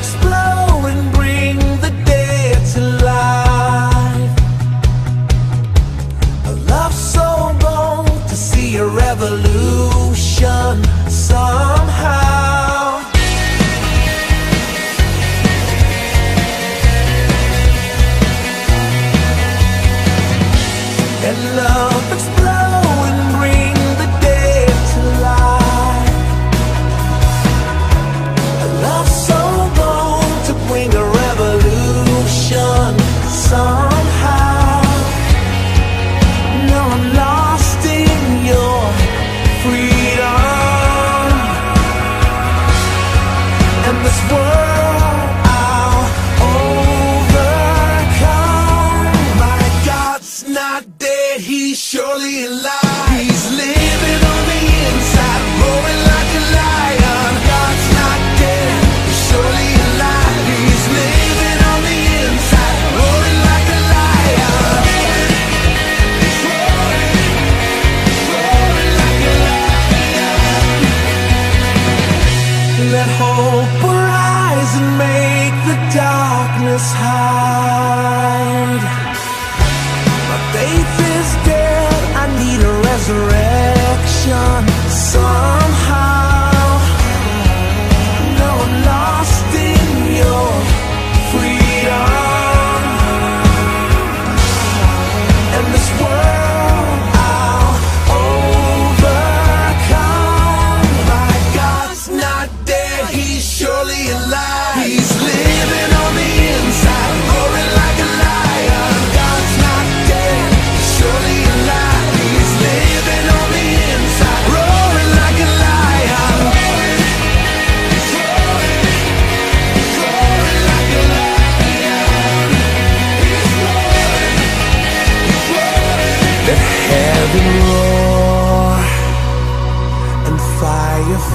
explode and bring let hope arise and make the darkness high.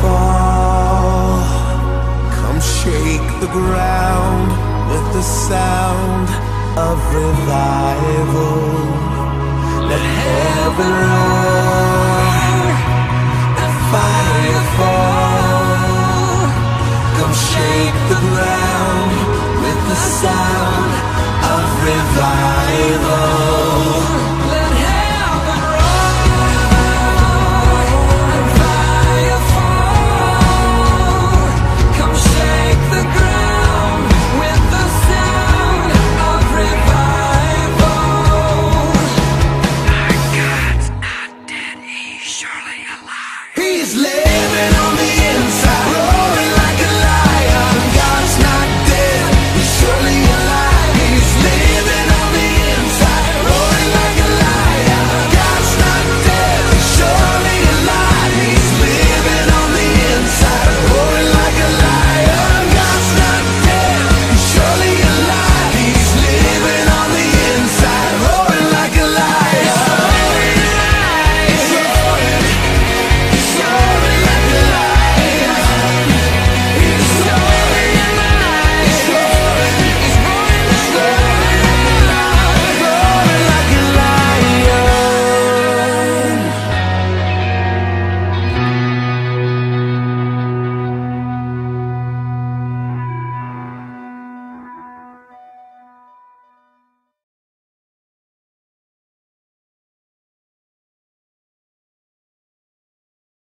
fall. Come shake the ground with the sound of revival. Let heaven roar, let fire fall. Come shake the ground with the sound of revival.